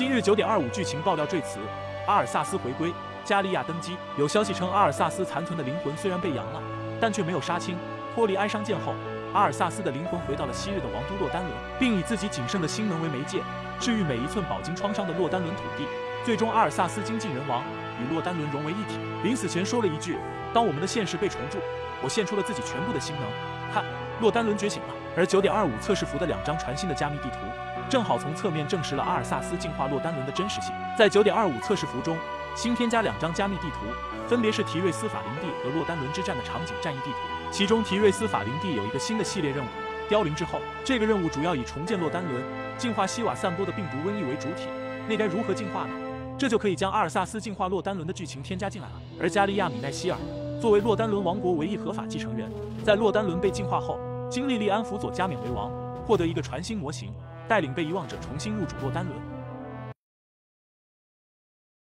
今日九点二五剧情爆料坠词，阿尔萨斯回归，加利亚登基。有消息称，阿尔萨斯残存的灵魂虽然被扬了，但却没有杀青。脱离哀伤剑后，阿尔萨斯的灵魂回到了昔日的王都洛丹伦，并以自己仅剩的心能为媒介，治愈每一寸饱经创伤的洛丹伦土地。最终，阿尔萨斯精尽人亡，与洛丹伦融为一体。临死前说了一句：“当我们的现实被重铸，我献出了自己全部的心能。”看，洛丹伦觉醒了。而九点二五测试服的两张全新的加密地图，正好从侧面证实了阿尔萨斯进化洛丹伦的真实性。在九点二五测试服中，新添加两张加密地图，分别是提瑞斯法林地和洛丹伦之战的场景战役地图。其中，提瑞斯法林地有一个新的系列任务——凋零之后。这个任务主要以重建洛丹伦、净化西瓦散播的病毒瘟疫为主体。那该如何进化呢？这就可以将阿尔萨斯进化洛丹伦的剧情添加进来了。而加利亚米奈希尔作为洛丹伦王国唯一合法继承人，在洛丹伦被净化后，经历利安辅佐加冕为王，获得一个传新模型，带领被遗忘者重新入主洛丹伦。